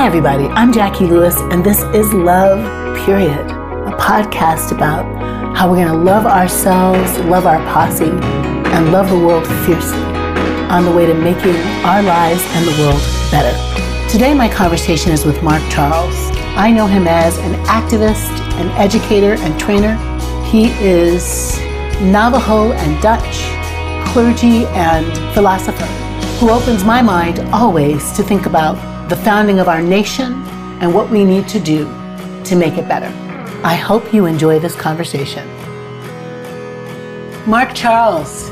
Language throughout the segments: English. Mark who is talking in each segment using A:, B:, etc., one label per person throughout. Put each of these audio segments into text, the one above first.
A: Hi, everybody. I'm Jacqui Lewis, and this is Love, Period, a podcast about how we're going to love ourselves, love our posse, and love the world fiercely on the way to making our lives and the world better. Today, my conversation is with Mark Charles. I know him as an activist, an educator, and trainer. He is Navajo and Dutch, clergy, and philosopher who opens my mind always to think about the founding of our nation and what we need to do to make it better. I hope you enjoy this conversation. Mark Charles,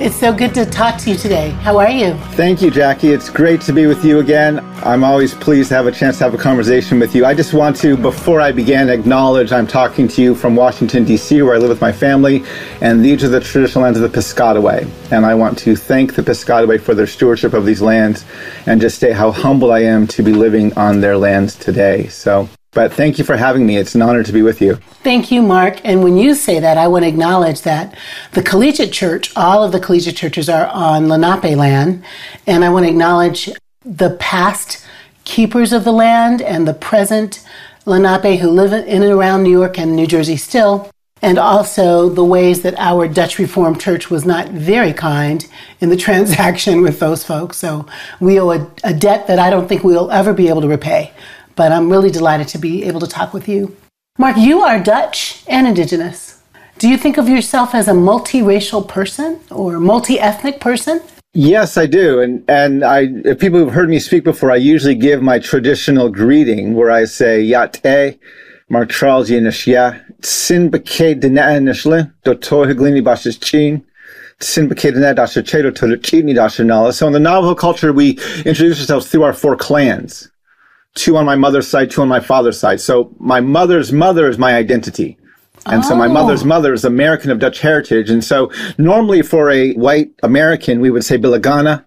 A: it's so good to talk to you today. How are you?
B: Thank you, Jacqui. It's great to be with you again. I'm always pleased to have a chance to have a conversation with you. I just want to, before I begin, acknowledge I'm talking to you from Washington, D.C., where I live with my family, and these are the traditional lands of the Piscataway. And I want to thank the Piscataway for their stewardship of these lands and just say how humble I am to be living on their lands today. So but thank you for having me. It's an honor to be with you.
A: Thank you, Mark. And when you say that, I want to acknowledge that the collegiate church, all of the collegiate churches are on Lenape land. And I want to acknowledge the past keepers of the land and the present Lenape who live in and around New York and New Jersey still. And also the ways that our Dutch Reformed Church was not very kind in the transaction with those folks. So we owe a, a debt that I don't think we'll ever be able to repay but I'm really delighted to be able to talk with you. Mark, you are Dutch and Indigenous. Do you think of yourself as a multiracial person or multi ethnic person?
B: Yes, I do. And and I if people who've heard me speak before, I usually give my traditional greeting where I say Yate, Mark Charles Yenishya, Sin Bake Dina Nishle, Doto Higlini Bashis Chin. Er er so in the Navajo culture, we introduce ourselves through our four clans two on my mother's side, two on my father's side. So my mother's mother is my identity. And oh. so my oh. mother's mother is American of Dutch heritage. And so normally for a white American, we would say Bilagana,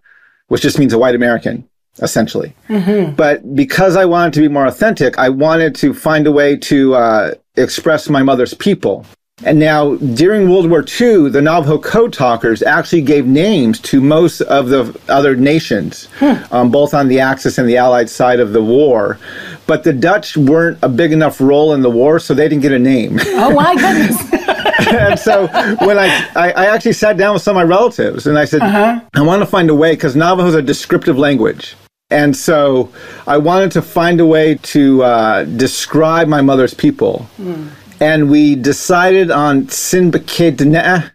B: which just means a white American, essentially. Mm-hmm. But because I wanted to be more authentic, I wanted to find a way to uh, express my mother's people. And now, during World War II, the Navajo code talkers actually gave names to most of the other nations, hmm. um, both on the Axis and the Allied side of the war. But the Dutch weren't a big enough role in the war, so they didn't get a name.
A: Oh, my goodness.
B: and so when I, I, I, actually sat down with some of my relatives and I said, uh-huh. I want to find a way, because Navajo is a descriptive language. And so I wanted to find a way to uh, describe my mother's people. Mm and we decided on sin Dne'eh.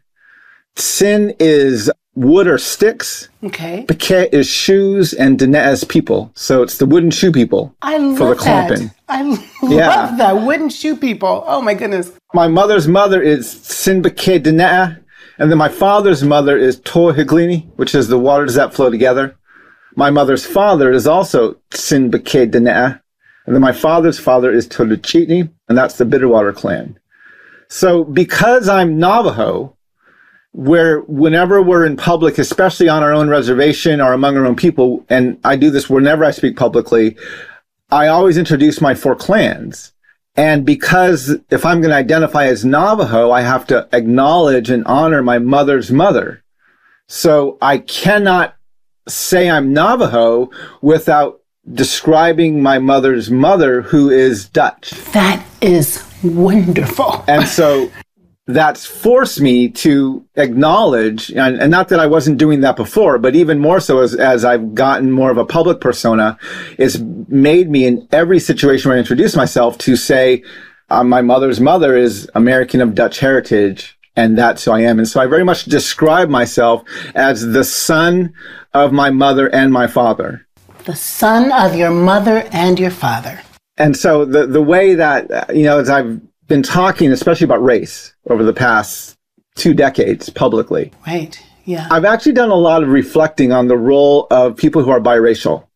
B: Sin is wood or sticks.
A: Okay.
B: Beke is shoes, and Dne'eh is people. So it's the wooden shoe people.
A: I love for the clomping. I love yeah. that wooden shoe people. Oh my goodness.
B: My mother's mother is Sin Beke and then my father's mother is Tohiglini, which is the waters that flow together. My mother's father is also Sin Beke and then my father's father is Toluchitni, and that's the Bitterwater clan. So because I'm Navajo, where whenever we're in public, especially on our own reservation or among our own people, and I do this whenever I speak publicly, I always introduce my four clans. And because if I'm going to identify as Navajo, I have to acknowledge and honor my mother's mother. So I cannot say I'm Navajo without describing my mother's mother, who is Dutch.
A: That is wonderful.
B: And so that's forced me to acknowledge, and, and, not that I wasn't doing that before, but even more so as, as I've gotten more of a public persona, it's made me in every situation where I introduce myself to say, uh, my mother's mother is American of Dutch heritage. And that's who I am. And so I very much describe myself as the son of my mother and my father
A: the son of your mother and your father.
B: And so the, the way that, you know, as I've been talking, especially about race over the past two decades publicly.
A: Right. Yeah.
B: I've actually done a lot of reflecting on the role of people who are biracial,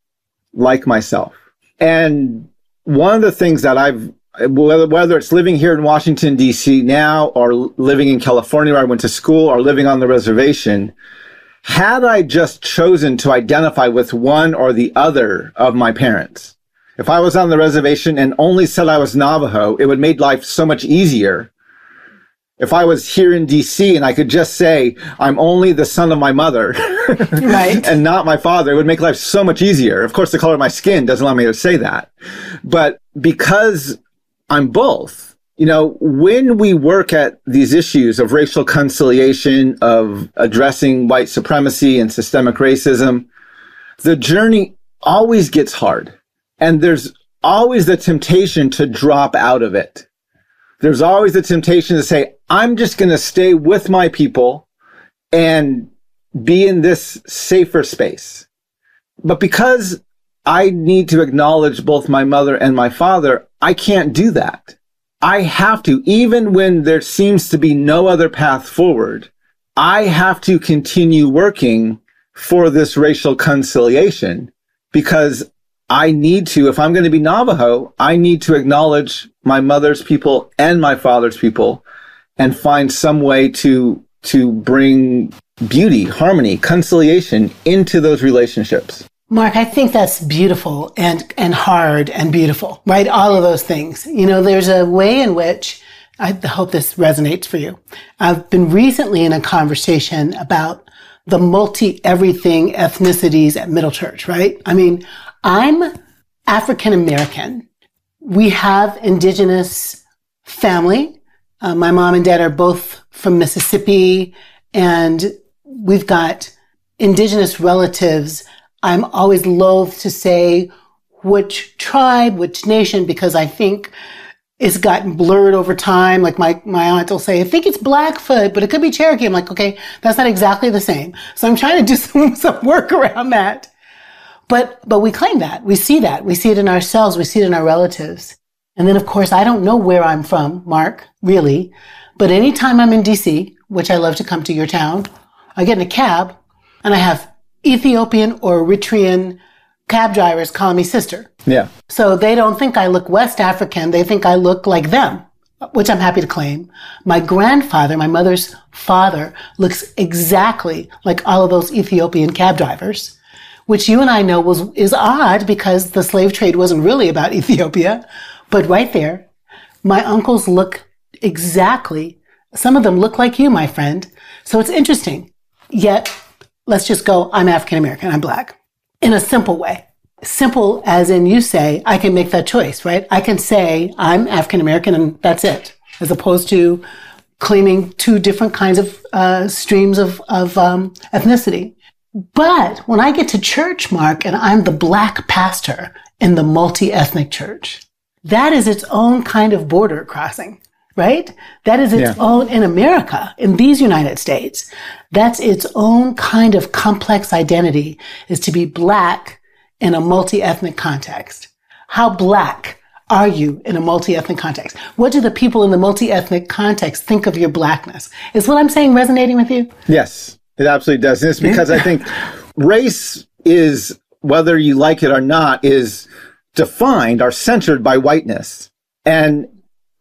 B: like myself. And one of the things that I've whether, whether it's living here in Washington, D.C. now, or living in California where I went to school, or living on the reservation, had I just chosen to identify with one or the other of my parents, if I was on the reservation and only said I was Navajo, it would make life so much easier. if I was here in DC and I could just say, I'm only the son of my mother
A: right.
B: and not my father, it would make life so much easier. Of course, the color of my skin doesn't allow me to say that. But because I'm both, you know, when we work at these issues of racial conciliation, of addressing white supremacy and systemic racism, the journey always gets hard. And there's always the temptation to drop out of it. There's always the temptation to say, I'm just going to stay with my people and be in this safer space. But because I need to acknowledge both my mother and my father, I can't do that. I have to, even when there seems to be no other path forward, I have to continue working for this racial conciliation because I need to, if I'm going to be Navajo, I need to acknowledge my mother's people and my father's people and find some way to, to bring beauty, harmony, conciliation into those relationships.
A: Mark, I think that's beautiful and, and hard and beautiful, right? All of those things. You know, there's a way in which I hope this resonates for you. I've been recently in a conversation about the multi everything ethnicities at Middle Church, right? I mean, I'm African American. We have indigenous family. Uh, my mom and dad are both from Mississippi and we've got indigenous relatives I'm always loath to say which tribe, which nation, because I think it's gotten blurred over time. Like my, my aunt will say, I think it's Blackfoot, but it could be Cherokee. I'm like, okay, that's not exactly the same. So I'm trying to do some, some work around that. But, but we claim that. We see that. We see it in ourselves. We see it in our relatives. And then, of course, I don't know where I'm from, Mark, really. But anytime I'm in DC, which I love to come to your town, I get in a cab and I have Ethiopian or Eritrean cab drivers call me sister.
B: Yeah.
A: So they don't think I look West African. They think I look like them, which I'm happy to claim. My grandfather, my mother's father, looks exactly like all of those Ethiopian cab drivers, which you and I know was, is odd because the slave trade wasn't really about Ethiopia. But right there, my uncles look exactly, some of them look like you, my friend. So it's interesting. Yet let's just go, I'm African American, I'm black in a simple way. Simple as in you say, I can make that choice, right? I can say I'm African American and that's it, as opposed to claiming two different kinds of uh, streams of, of um, ethnicity. But when I get to church, Mark, and I'm the black pastor in the multi ethnic church, that is its own kind of border crossing right? That is its yeah. own, in America, in these United States, that's its own kind of complex identity is to be black in a multi-ethnic context. How black are you in a multi-ethnic context? What do the people in the multi-ethnic context think of your blackness? Is what I'm saying resonating with you?
B: Yes, it absolutely does. And it's because I think race is, whether you like it or not, is defined or centered by whiteness. And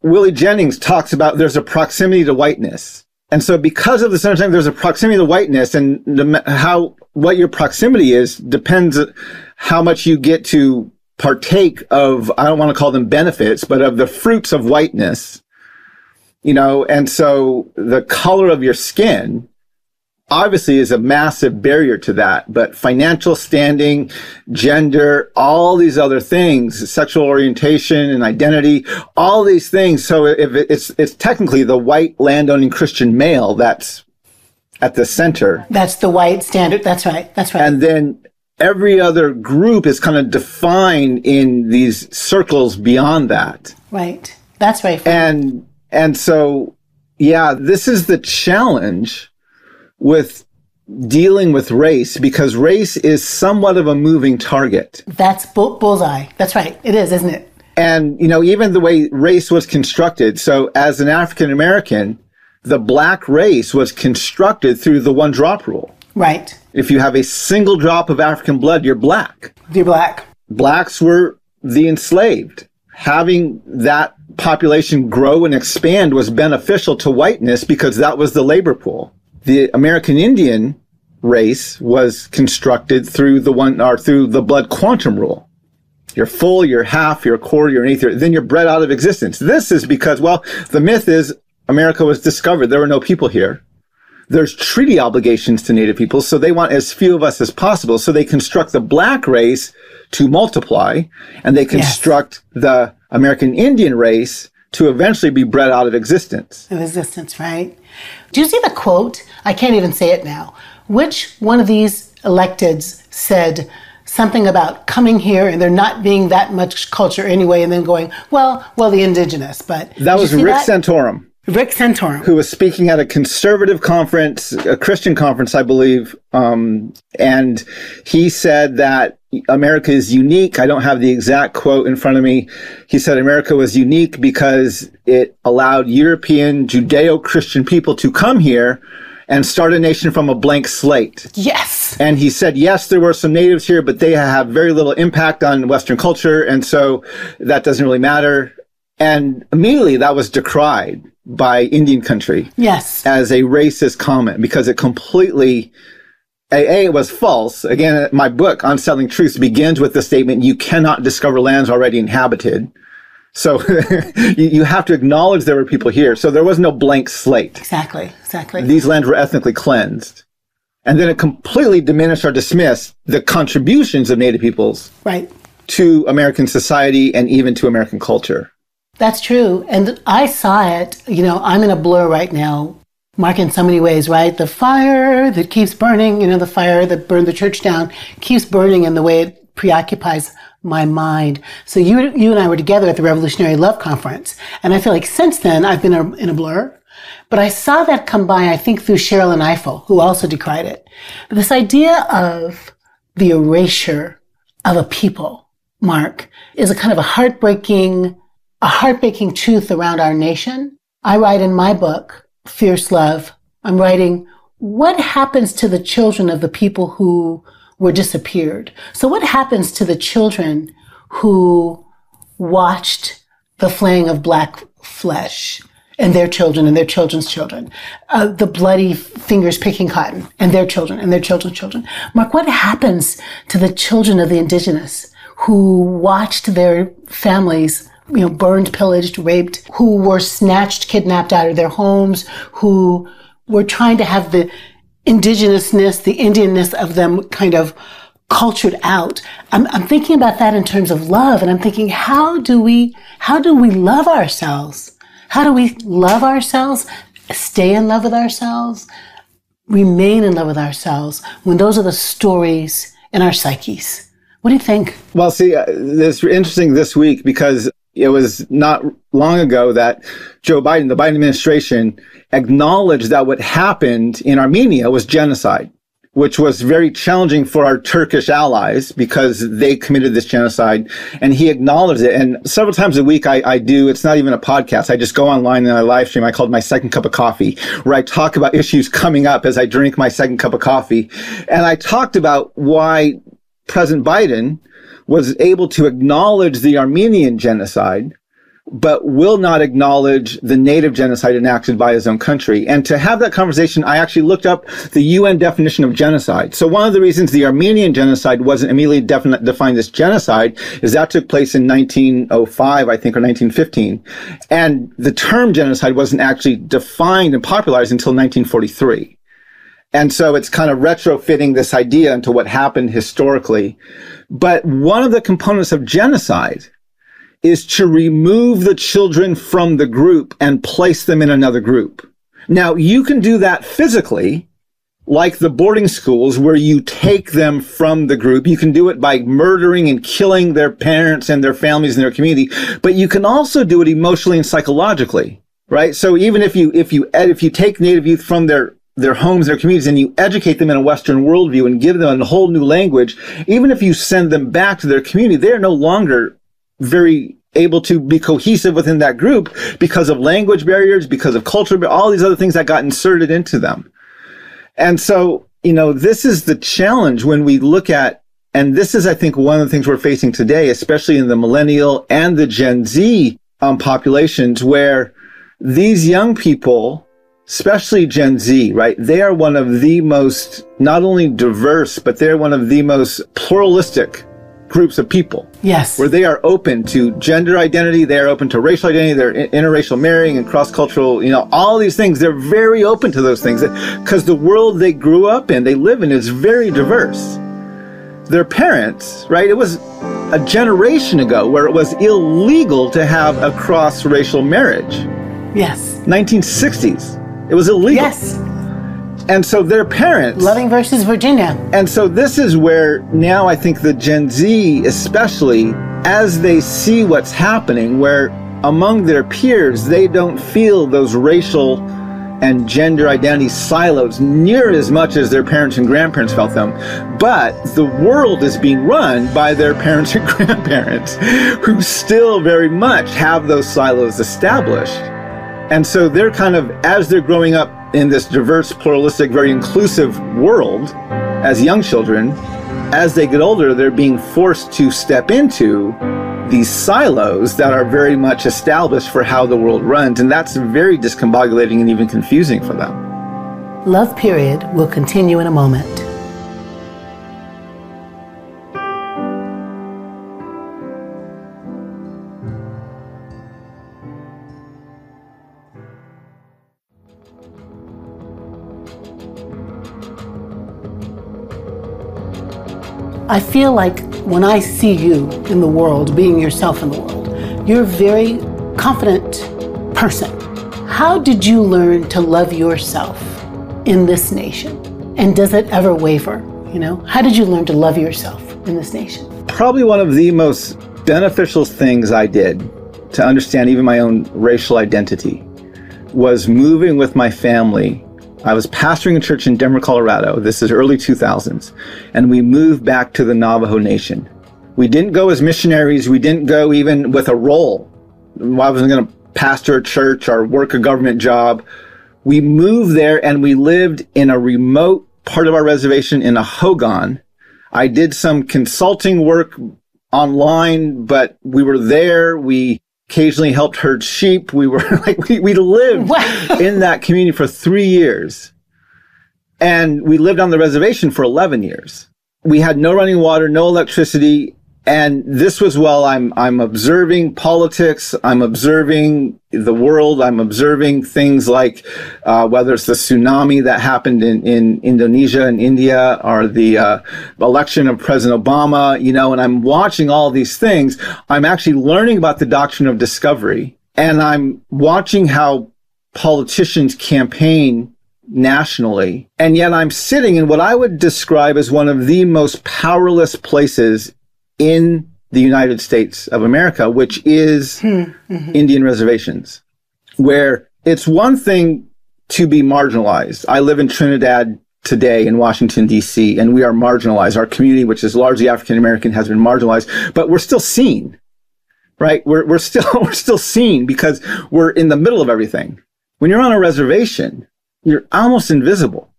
B: Willie Jennings talks about there's a proximity to whiteness. And so because of the understanding there's a proximity to whiteness and the, how, what your proximity is depends how much you get to partake of, I don't want to call them benefits, but of the fruits of whiteness. You know, and so the color of your skin obviously is a massive barrier to that, but financial standing, gender, all these other things, sexual orientation and identity, all these things. So if it's, it's technically the white landowning Christian male that's at the center.
A: That's the white standard. That's right. That's right.
B: And then every other group is kind of defined in these circles beyond that.
A: Right. That's right.
B: And, and so, yeah, this is the challenge with dealing with race because race is somewhat of a moving target.
A: That's bull- bullseye. That's right. It is, isn't it?
B: And, you know, even the way race was constructed. So as an African American, the black race was constructed through the one drop rule.
A: Right.
B: If you have a single drop of African blood, you're black.
A: You're black.
B: Blacks were the enslaved. Having that population grow and expand was beneficial to whiteness because that was the labor pool the American Indian race was constructed through the one or through the blood quantum rule. You're full, you're half, you're a quarter, you're an eighth, then you're bred out of existence. This is because, well, the myth is America was discovered, there were no people here. There's treaty obligations to Native peoples, so they want as few of us as possible. So they construct the black race to multiply, and they construct yes. the American Indian race to eventually be bred out of existence.
A: Of existence, right? Do you see the quote? I can't even say it now. Which one of these electeds said something about coming here and there not being that much culture anyway, and then going, well, well, the indigenous, but
B: that was Rick that? Santorum.
A: Rick Santorum,
B: who was speaking at a conservative conference, a Christian conference, I believe, um, and he said that America is unique. I don't have the exact quote in front of me. He said America was unique because it allowed European Judeo-Christian people to come here and start a nation from a blank slate.
A: Yes.
B: And he said, yes, there were some natives here, but they have very little impact on Western culture. And so that doesn't really matter. And immediately that was decried by Indian country.
A: Yes.
B: As a racist comment because it completely, a, a, it was false. Again, my book, on Unsettling Truths, begins with the statement, you cannot discover lands already inhabited. So you, you have to acknowledge there were people here. So there was no blank slate.
A: Exactly, exactly.
B: These lands were ethnically cleansed. And then it completely diminished or dismissed the contributions of Native peoples
A: right.
B: to American society and even to American culture.
A: That's true. And I saw it, you know, I'm in a blur right now, Mark, in so many ways, right? The fire that keeps burning, you know, the fire that burned the church down keeps burning in the way it preoccupies my mind. So you, you and I were together at the Revolutionary Love Conference. And I feel like since then I've been a, in a blur. But I saw that come by, I think, through Sherrilyn Ifill, who also decried it. But this idea of the erasure of a people, Mark, is a kind of a heartbreaking a heartbreaking truth around our nation. I write in my book, Fierce Love, I'm writing, what happens to the children of the people who were disappeared? So what happens to the children who watched the flaying of black flesh and their children and their children's children, uh, the bloody fingers picking cotton and their children and their children's children. Mark, what happens to the children of the indigenous who watched their families you know, burned, pillaged, raped, who were snatched, kidnapped out of their homes, who were trying to have the indigenousness, the Indianness of them kind of cultured out. I'm, I'm thinking about that in terms of love, and I'm thinking, how do we, how do we love ourselves? How do we love ourselves, stay in love with ourselves, remain in love with ourselves when those are the stories in our psyches? What do you think?
B: Well, see, uh, it's interesting this week because it was not long ago that Joe Biden, the Biden administration, acknowledged that what happened in Armenia was genocide, which was very challenging for our Turkish allies because they committed this genocide. And he acknowledged it. And several times a week, I, I do, it's not even a podcast. I just go online and I live stream. I call it my second cup of coffee, where I talk about issues coming up as I drink my second cup of coffee. And I talked about why President Biden was able to acknowledge the Armenian genocide, but will not acknowledge the native genocide enacted by his own country. And to have that conversation, I actually looked up the UN definition of genocide. So one of the reasons the Armenian genocide wasn't immediately definite, defined as genocide is that took place in 1905, I think, or 1915. And the term genocide wasn't actually defined and popularized until 1943. And so it's kind of retrofitting this idea into what happened historically. But one of the components of genocide is to remove the children from the group and place them in another group. Now, you can do that physically, like the boarding schools where you take them from the group. You can do it by murdering and killing their parents and their families and their community, but you can also do it emotionally and psychologically, right? So even if you, if you, if you take native youth from their their homes, their communities, and you educate them in a Western worldview and give them a whole new language, even if you send them back to their community, they're no longer very able to be cohesive within that group because of language barriers, because of culture, all these other things that got inserted into them. And so, you know, this is the challenge when we look at, and this is, I think, one of the things we're facing today, especially in the millennial and the Gen Z um, populations, where these young people especially Gen Z, right? They are one of the most, not only diverse, but they're one of the most pluralistic groups of people
A: Yes.
B: where they are open to gender identity, they are open to racial identity, they're interracial marrying and cross cultural, you know, all these things. They're very open to those things because the world they grew up in, they live in, is very diverse. Their parents, right? It was a generation ago where it was illegal to have a cross racial marriage.
A: yes.
B: 1960s. It was illegal.
A: Yes.
B: And so their parents.
A: Loving versus Virginia.
B: And so this is where now I think the Gen Z, especially as they see what's happening, where among their peers, they don't feel those racial and gender identity silos near as much as their parents and grandparents felt them. But the world is being run by their parents and grandparents who still very much have those silos established. And so they're kind of, as they're growing up in this diverse, pluralistic, very inclusive world as young children, as they get older, they're being forced to step into these silos that are very much established for how the world runs. And that's very discombobulating and even confusing for them.
A: Love Period will continue in a moment. I feel like when I see you in the world, being yourself in the world, you're a very confident person. How did you learn to love yourself in this nation? And does it ever waver? You know, how did you learn to love yourself in this nation?
B: Probably one of the most beneficial things I did to understand even my own racial identity was moving with my family. I was pastoring a church in Denver, Colorado. This is early 2000s. And we moved back to the Navajo Nation. We didn't go as missionaries. We didn't go even with a role. I wasn't going to pastor a church or work a government job. We moved there and we lived in a remote part of our reservation in a Hogan. I did some consulting work online, but we were there. We occasionally helped herd sheep. We were like, we, we lived
A: Wow.
B: in that community for three years. And we lived on the reservation for 11 years. We had no running water, no electricity. And this was while I'm, I'm observing politics. I'm observing the world. I'm observing things like, uh, whether it's the tsunami that happened in, in Indonesia and India or the, uh, election of President Obama, you know, and I'm watching all these things. I'm actually learning about the doctrine of discovery and I'm watching how politicians campaign nationally. And yet I'm sitting in what I would describe as one of the most powerless places in the United States of America, which is hmm, mm-hmm. Indian reservations, where it's one thing to be marginalized. I live in Trinidad today in Washington, D.C., and we are marginalized. Our community, which is largely African American, has been marginalized, but we're still seen. Right? We're, we're still, we're still seen because we're in the middle of everything. When you're on a reservation, you're almost invisible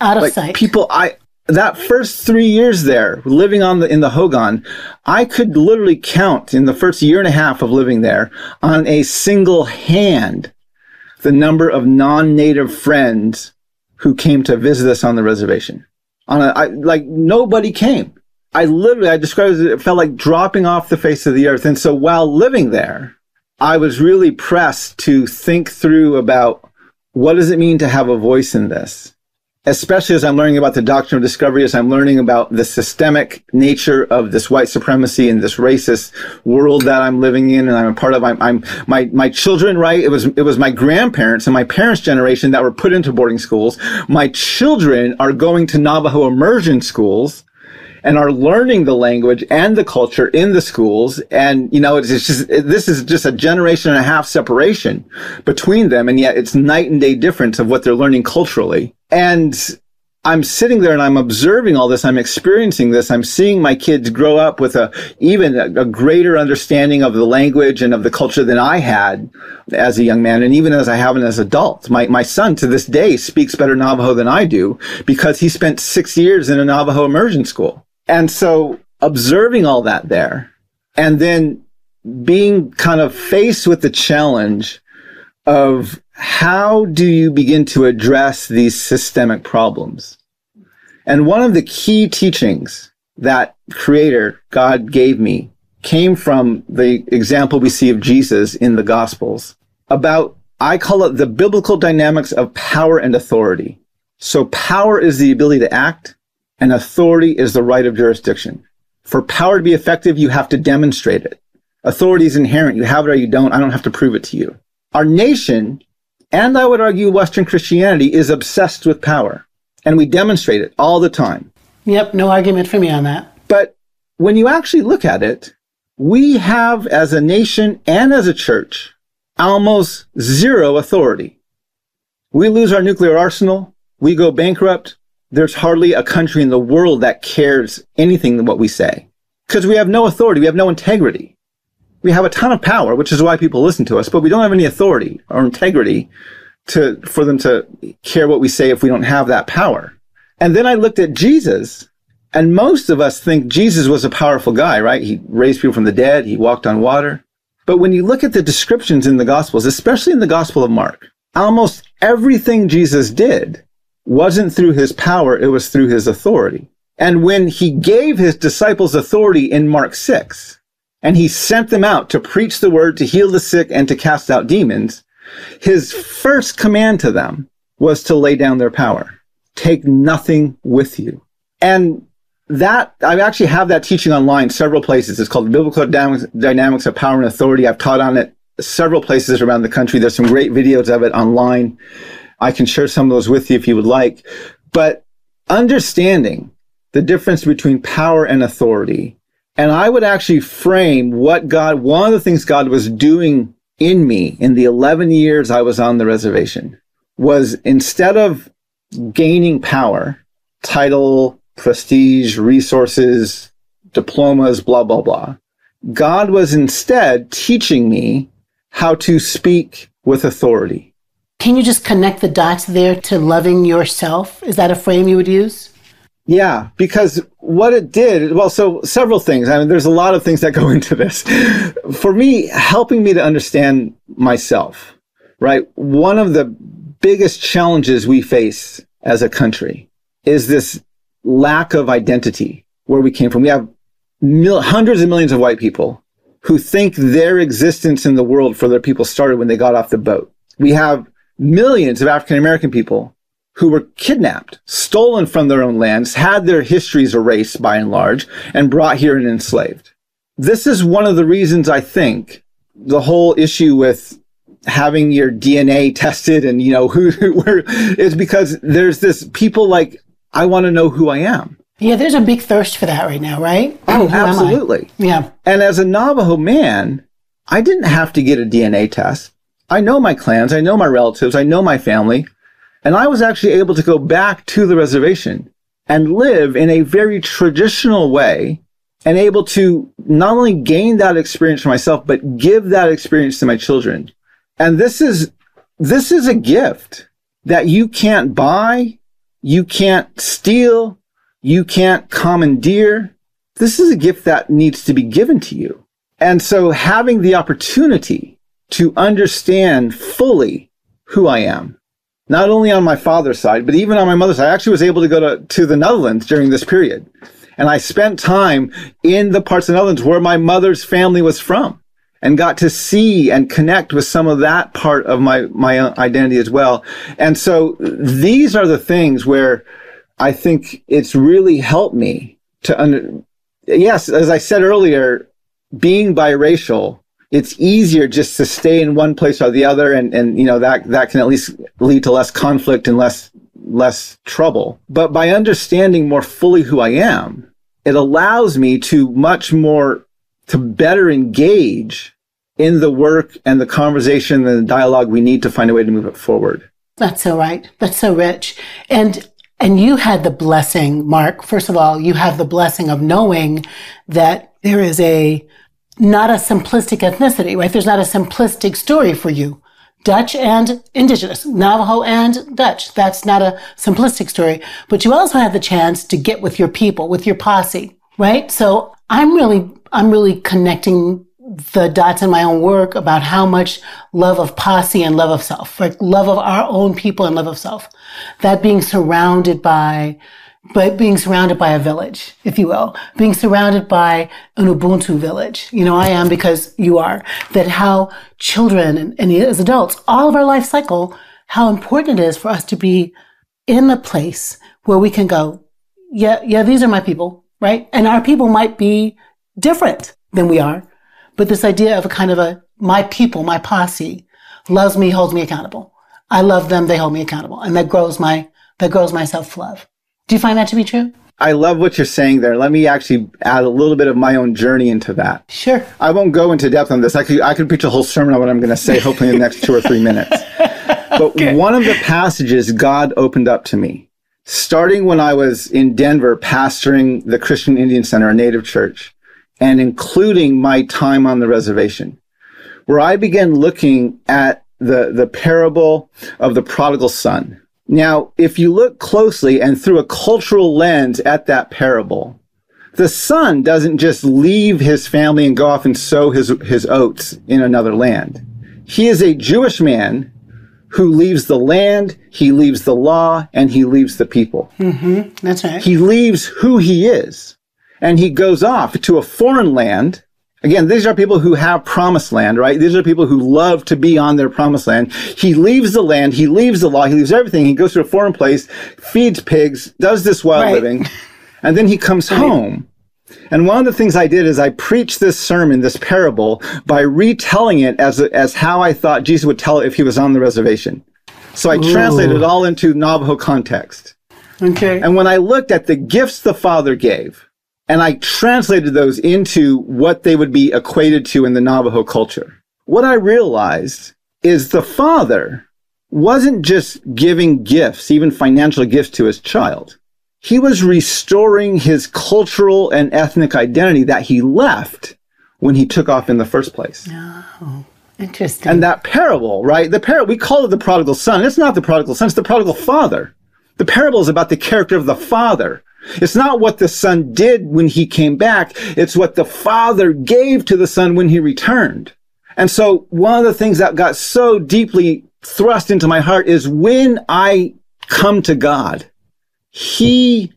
A: Out of
B: like
A: sight.
B: people i that first three years there living on the in the hogan i could literally count in the first year and a half of living there on a single hand the number of non-native friends who came to visit us on the reservation. On a I, like nobody came. I literally i described it, it felt like dropping off the face of the earth. And so while living there i was really pressed to think through about what does it mean to have a voice in this especially as I'm learning about the doctrine of discovery, as I'm learning about the systemic nature of this white supremacy and this racist world that I'm living in and I'm a part of. I'm, I'm my my children, right? It was it was my grandparents and my parents' generation that were put into boarding schools. My children are going to Navajo immersion schools and are learning the language and the culture in the schools. And, you know, it's just, this is just a generation and a half separation between them. And yet it's night and day difference of what they're learning culturally. And I'm sitting there and I'm observing all this. I'm experiencing this. I'm seeing my kids grow up with a even a, a greater understanding of the language and of the culture than I had as a young man, and even as I have as an adult. My my son to this day speaks better Navajo than I do because he spent six years in a Navajo immersion school. And so observing all that there, and then being kind of faced with the challenge of how do you begin to address these systemic problems? And one of the key teachings that creator God gave me came from the example we see of Jesus in the Gospels about, I call it the biblical dynamics of power and authority. So power is the ability to act and authority is the right of jurisdiction. For power to be effective, you have to demonstrate it. Authority is inherent. You have it or you don't. I don't have to prove it to you. Our nation, and I would argue Western Christianity, is obsessed with power. And we demonstrate it all the time.
A: Yep, no argument for me on that.
B: But when you actually look at it, we have as a nation and as a church almost zero authority. We lose our nuclear arsenal. We go bankrupt. There's hardly a country in the world that cares anything what we say because we have no authority. We have no integrity. We have a ton of power, which is why people listen to us, but we don't have any authority or integrity to, for them to care what we say if we don't have that power. And then I looked at Jesus and most of us think Jesus was a powerful guy, right? He raised people from the dead. He walked on water. But when you look at the descriptions in the Gospels, especially in the Gospel of Mark, almost everything Jesus did wasn't through his power, it was through his authority. And when he gave his disciples authority in Mark 6, and he sent them out to preach the word, to heal the sick, and to cast out demons, his first command to them was to lay down their power. Take nothing with you. And that I actually have that teaching online several places. It's called Biblical Dynamics of Power and Authority. I've taught on it several places around the country. There's some great videos of it online. I can share some of those with you if you would like. But understanding the difference between power and authority, and I would actually frame what God, one of the things God was doing in me in the 11 years I was on the reservation was instead of gaining power, title, prestige, resources, diplomas, blah, blah, blah. God was instead teaching me how to speak with authority.
A: Can you just connect the dots there to loving yourself? Is that a frame you would use?
B: Yeah, because what it did, well, so several things. I mean, there's a lot of things that go into this. For me, helping me to understand myself, right? One of the biggest challenges we face as a country is this lack of identity where we came from. We have mil- hundreds of millions of white people who think their existence in the world for their people started when they got off the boat. We have millions of African American people who were kidnapped, stolen from their own lands, had their histories erased by and large, and brought here and enslaved. This is one of the reasons I think the whole issue with having your DNA tested and, you know, who, where is because there's this people like I want to know who I am.
A: Yeah, there's a big thirst for that right now, right?
B: Oh, absolutely.
A: Yeah.
B: And as a Navajo man, I didn't have to get a DNA test. I know my clans, I know my relatives, I know my family, and I was actually able to go back to the reservation and live in a very traditional way and able to not only gain that experience for myself, but give that experience to my children. And this is, this is a gift that you can't buy. You can't steal. You can't commandeer. This is a gift that needs to be given to you. And so having the opportunity to understand fully who I am, not only on my father's side, but even on my mother's side, I actually was able to go to, to the Netherlands during this period. And I spent time in the parts of the Netherlands where my mother's family was from and got to see and connect with some of that part of my, my identity as well. And so these are the things where I think it's really helped me to under, yes, as I said earlier, being biracial, it's easier just to stay in one place or the other. And, and, you know, that, that can at least lead to less conflict and less, less trouble. But by understanding more fully who I am, it allows me to much more, to better engage in the work and the conversation and the dialogue we need to find a way to move it forward.
A: That's so right. That's so rich. And and you had the blessing, Mark. First of all, you have the blessing of knowing that there is a not a simplistic ethnicity, right? There's not a simplistic story for you. Dutch and indigenous, Navajo and Dutch. That's not a simplistic story, but you also have the chance to get with your people, with your posse, right? So I'm really, I'm really connecting the dots in my own work about how much love of posse and love of self, like love of our own people and love of self. That being surrounded by but being surrounded by a village, if you will, being surrounded by an Ubuntu village. You know, I am because you are. That how children and, and as adults, all of our life cycle, how important it is for us to be in a place where we can go, yeah, yeah, these are my people, right? And our people might be different than we are, but this idea of a kind of a my people, my posse, loves me, holds me accountable. I love them, they hold me accountable, and that grows my that grows my self love. Do you find that to be true?
B: I love what you're saying there. Let me actually add a little bit of my own journey into that.
A: Sure.
B: I won't go into depth on this. I could I could preach a whole sermon on what I'm going to say, hopefully in the next two or three minutes. But okay. one of the passages God opened up to me, starting when I was in Denver pastoring the Christian Indian Center, a native church, and including my time on the reservation, where I began looking at the, the parable of the prodigal son now, if you look closely and through a cultural lens at that parable, the son doesn't just leave his family and go off and sow his, his oats in another land. He is a Jewish man who leaves the land, he leaves the law, and he leaves the people.
A: Mm-hmm. That's right.
B: He leaves who he is, and he goes off to a foreign land Again, these are people who have promised land, right? These are people who love to be on their promised land. He leaves the land, he leaves the law, he leaves everything. He goes to a foreign place, feeds pigs, does this wild right. living, and then he comes right. home. And one of the things I did is I preached this sermon, this parable, by retelling it as, as how I thought Jesus would tell it if he was on the reservation. So I Ooh. translated it all into Navajo context.
A: Okay.
B: And when I looked at the gifts the Father gave, and I translated those into what they would be equated to in the Navajo culture. What I realized is the father wasn't just giving gifts, even financial gifts to his child. He was restoring his cultural and ethnic identity that he left when he took off in the first place.
A: Oh, interesting.
B: And that parable, right? The parable, we call it the prodigal son. It's not the prodigal son, it's the prodigal father. The parable is about the character of the father it's not what the son did when he came back. It's what the father gave to the son when he returned. And so one of the things that got so deeply thrust into my heart is when I come to God, he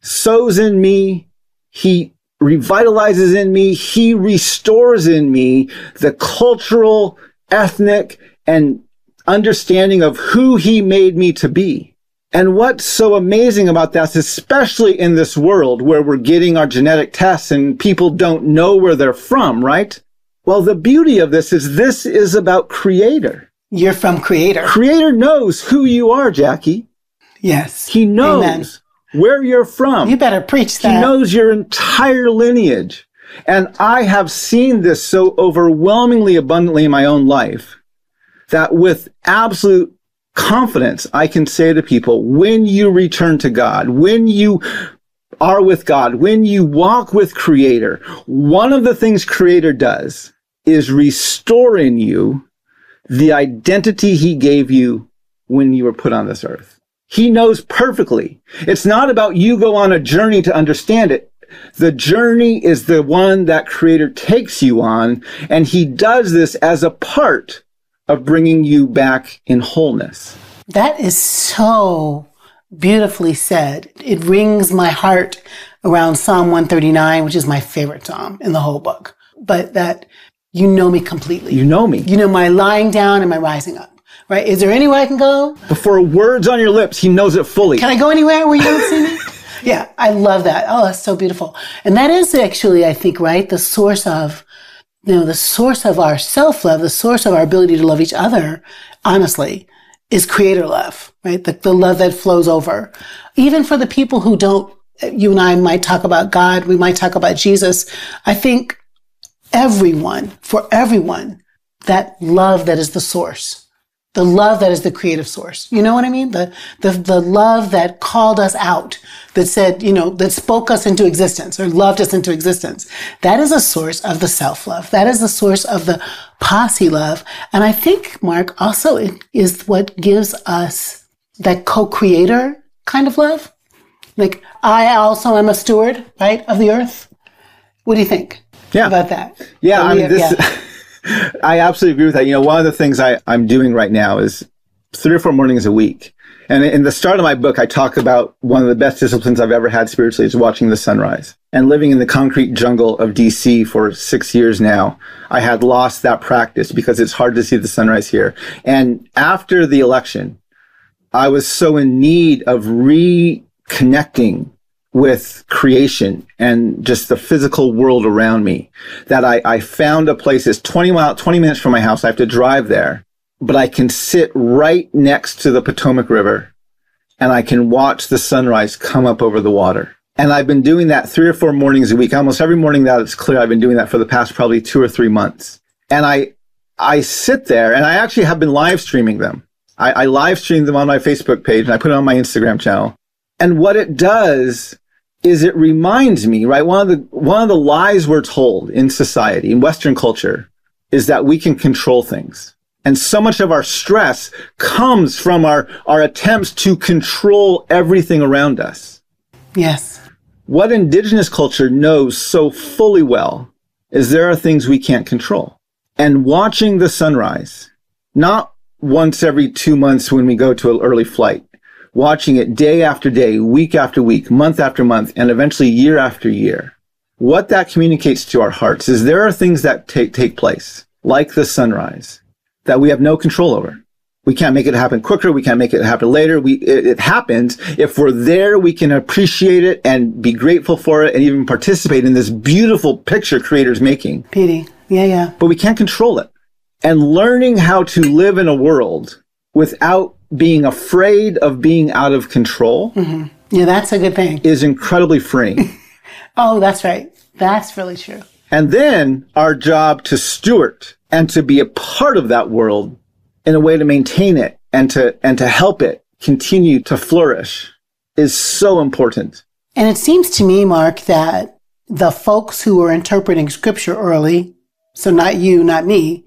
B: sows in me, he revitalizes in me, he restores in me the cultural, ethnic, and understanding of who he made me to be. And what's so amazing about that, especially in this world where we're getting our genetic tests and people don't know where they're from, right? Well, the beauty of this is this is about creator.
A: You're from creator.
B: Creator knows who you are, Jacqui.
A: Yes.
B: He knows Amen. where you're from.
A: You better preach that.
B: He knows your entire lineage. And I have seen this so overwhelmingly abundantly in my own life that with absolute confidence I can say to people, when you return to God, when you are with God, when you walk with Creator, one of the things Creator does is restore in you the identity He gave you when you were put on this earth. He knows perfectly. It's not about you go on a journey to understand it. The journey is the one that Creator takes you on, and He does this as a part of bringing you back in wholeness.
A: That is so beautifully said. It rings my heart around Psalm 139, which is my favorite psalm in the whole book. But that you know me completely.
B: You know me.
A: You know my lying down and my rising up. Right? Is there anywhere I can go?
B: Before words on your lips, he knows it fully.
A: Can I go anywhere where you don't see me? yeah, I love that. Oh, that's so beautiful. And that is actually, I think, right, the source of you know, the source of our self love, the source of our ability to love each other, honestly, is creator love, right? The, the love that flows over. Even for the people who don't, you and I might talk about God, we might talk about Jesus. I think everyone, for everyone, that love that is the source the love that is the creative source. You know what I mean? The, the, the love that called us out, that said, you know, that spoke us into existence or loved us into existence. That is a source of the self love. That is the source of the posse love. And I think, Mark, also it is what gives us that co-creator kind of love. Like, I also am a steward, right, of the earth. What do you think
B: yeah.
A: about that?
B: Yeah, I mean, this. Yeah. I absolutely agree with that. You know, one of the things I, I'm doing right now is three or four mornings a week And in the start of my book, I talk about one of the best disciplines I've ever had spiritually is watching the sunrise. And living in the concrete jungle of DC for six years now, I had lost that practice because it's hard to see the sunrise here. And after the election, I was so in need of reconnecting with creation and just the physical world around me that I, I found a place that's 20 mile, 20 minutes from my house. I have to drive there but I can sit right next to the Potomac River and I can watch the sunrise come up over the water. And I've been doing that three or four mornings a week. Almost every morning that it's clear, I've been doing that for the past probably two or three months. And I, I sit there and I actually have been live streaming them. I, I live stream them on my Facebook page and I put it on my Instagram channel. And what it does is it reminds me, right? One of the, one of the lies we're told in society, in Western culture, is that we can control things. And so much of our stress comes from our, our attempts to control everything around us.
A: Yes.
B: What indigenous culture knows so fully well is there are things we can't control. And watching the sunrise, not once every two months when we go to an early flight, watching it day after day, week after week, month after month, and eventually year after year, what that communicates to our hearts is there are things that take, take place, like the sunrise, that we have no control over. We can't make it happen quicker. We can't make it happen later. We, it, it, happens. If we're there, we can appreciate it and be grateful for it and even participate in this beautiful picture creator's making.
A: Beauty. Yeah, yeah.
B: But we can't control it. And learning how to live in a world without being afraid of being out of control.
A: Mm-hmm. Yeah, that's a good thing.
B: Is incredibly freeing.
A: oh, that's right. That's really true.
B: And then our job to steward and to be a part of that world in a way to maintain it and to, and to help it continue to flourish is so important.
A: And it seems to me, Mark, that the folks who were interpreting scripture early, so not you, not me,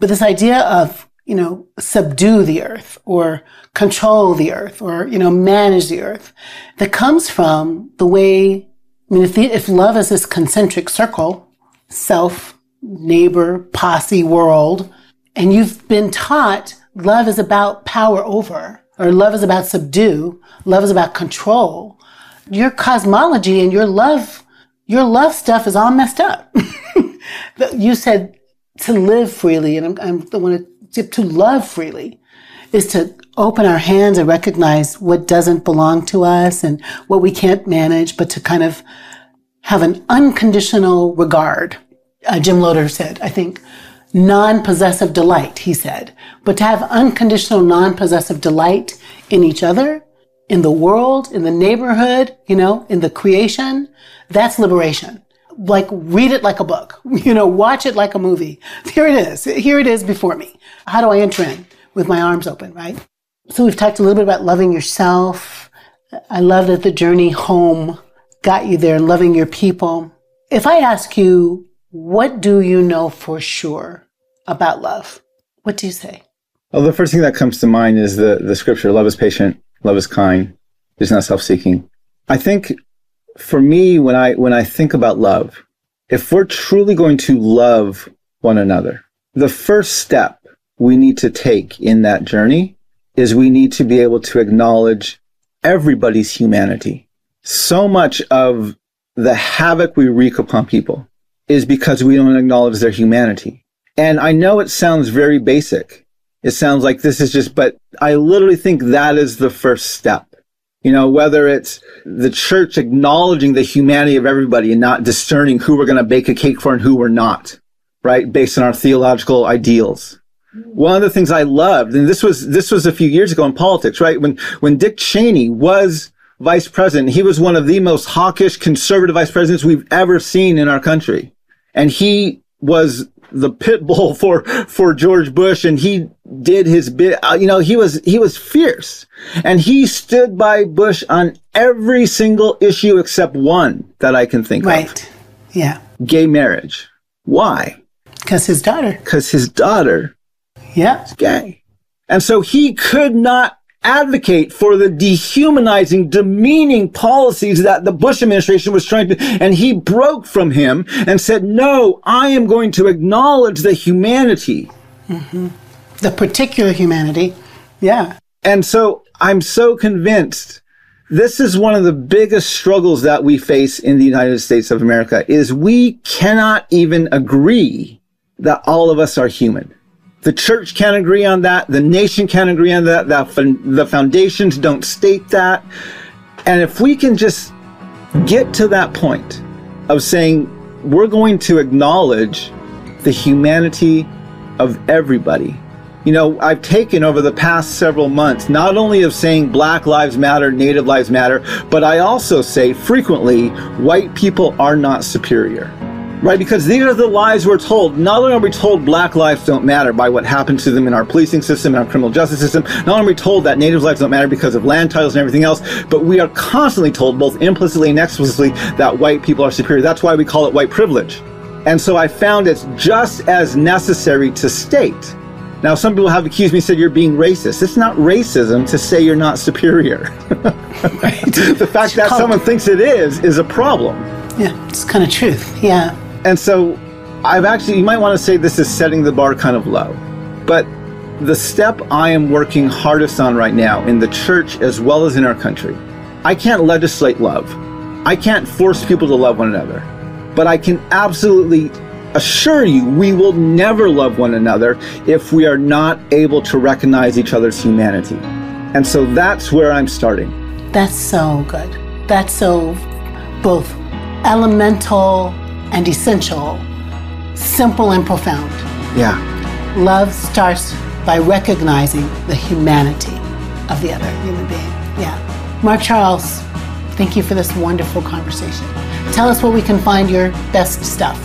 A: but this idea of, you know, subdue the earth or control the earth or, you know, manage the earth that comes from the way, I mean, if, the, if love is this concentric circle, self, neighbor, posse world, and you've been taught love is about power over, or love is about subdue, love is about control, your cosmology and your love, your love stuff is all messed up. you said to live freely, and I'm, I'm I want to to love freely is to open our hands and recognize what doesn't belong to us and what we can't manage, but to kind of have an unconditional regard uh, Jim Loder said, I think, non-possessive delight, he said. But to have unconditional non-possessive delight in each other, in the world, in the neighborhood, you know, in the creation, that's liberation. Like read it like a book, you know, watch it like a movie. Here it is. Here it is before me. How do I enter in with my arms open, right? So we've talked a little bit about loving yourself. I love that the journey home got you there, and loving your people. If I ask you, what do you know for sure about love? What do you say?
B: Well, the first thing that comes to mind is the, the scripture love is patient, love is kind, is not self seeking. I think for me, when I, when I think about love, if we're truly going to love one another, the first step we need to take in that journey is we need to be able to acknowledge everybody's humanity. So much of the havoc we wreak upon people is because we don't acknowledge their humanity. And I know it sounds very basic. It sounds like this is just, but I literally think that is the first step. You know, whether it's the church acknowledging the humanity of everybody and not discerning who we're going to bake a cake for and who we're not, right? Based on our theological ideals. One of the things I loved, and this was, this was a few years ago in politics, right? When, when Dick Cheney was vice president, he was one of the most hawkish conservative vice presidents we've ever seen in our country and he was the pit bull for for George Bush, and he did his bit. Uh, you know, he was he was fierce, and he stood by Bush on every single issue except one that I can think
A: right.
B: of.
A: Right. Yeah.
B: Gay marriage. Why?
A: Because his daughter.
B: Because his daughter.
A: Yeah.
B: Is gay, and so he could not advocate for the dehumanizing, demeaning policies that the Bush administration was trying to, and he broke from him and said, no, I am going to acknowledge the humanity.
A: Mm-hmm. The particular humanity. Yeah.
B: And so I'm so convinced this is one of the biggest struggles that we face in the United States of America is we cannot even agree that all of us are human. The church can't agree on that. The nation can't agree on that. The foundations don't state that. And if we can just get to that point of saying we're going to acknowledge the humanity of everybody you know, I've taken over the past several months, not only of saying Black Lives Matter, Native Lives Matter, but I also say frequently, white people are not superior. Right? Because these are the lies we're told. Not only are we told black lives don't matter by what happened to them in our policing system, in our criminal justice system, not only are we told that native lives don't matter because of land titles and everything else, but we are constantly told, both implicitly and explicitly, that white people are superior. That's why we call it white privilege. And so I found it's just as necessary to state now, some people have accused me, said you're being racist. It's not racism to say you're not superior. the fact that someone thinks it is is a problem.
A: Yeah, it's kind of truth. Yeah.
B: And so, I've actually, you might want to say this is setting the bar kind of low, but the step I am working hardest on right now in the church as well as in our country, I can't legislate love. I can't force people to love one another, but I can absolutely assure you we will never love one another if we are not able to recognize each other's humanity. And so that's where I'm starting.
A: That's so good. That's so both elemental and essential, simple and profound.
B: Yeah.
A: Love starts by recognizing the humanity of the other human being. Yeah. Mark Charles, thank you for this wonderful conversation. Tell us where we can find your best stuff.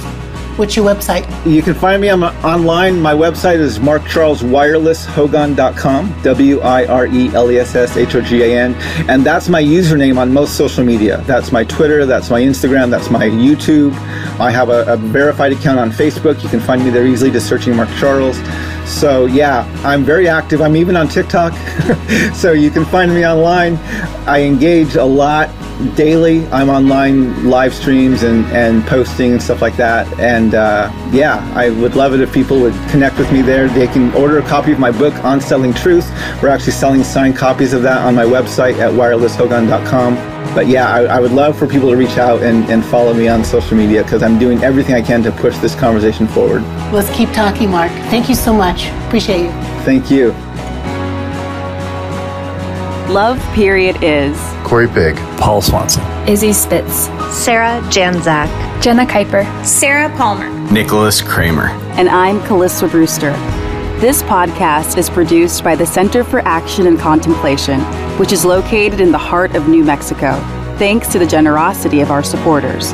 A: What's your website?
B: You can find me on my, uh, online. My website is markcharleswirelesshogan.com, W I R E L E S S H O G A N. And that's my username on most social media. That's my Twitter, that's my Instagram, that's my YouTube. I have a, a verified account on Facebook. You can find me there easily just searching Mark Charles. So, yeah, I'm very active. I'm even on TikTok. so, you can find me online. I engage a lot daily. I'm online live streams and, and posting and stuff like that. And uh, yeah, I would love it if people would connect with me there. They can order a copy of my book Unsettling Truth. We're actually selling signed copies of that on my website at wirelesshogan.com. But yeah, I, I would love for people to reach out and, and follow me on social media because I'm doing everything I can to push this conversation forward.
A: Let's keep talking, Mark. Thank you so much. Appreciate you.
B: Thank you.
C: Love Period is
D: Corey Big,
E: Paul Swanson,
F: Izzy Spitz,
G: Sarah Janzak,
H: Jenna Kuiper,
I: Sarah Palmer,
J: Nicholas Kramer,
C: and I'm Calissa Brewster. This podcast is produced by the Center for Action and Contemplation, which is located in the heart of New Mexico, thanks to the generosity of our supporters.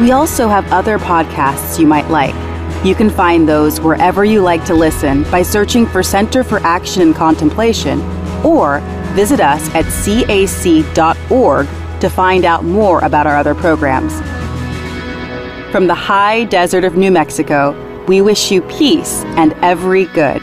C: We also have other podcasts you might like. You can find those wherever you like to listen by searching for Center for Action and Contemplation or visit us at cac.org to find out more about our other programs. From the high desert of New Mexico, we wish you peace and every good.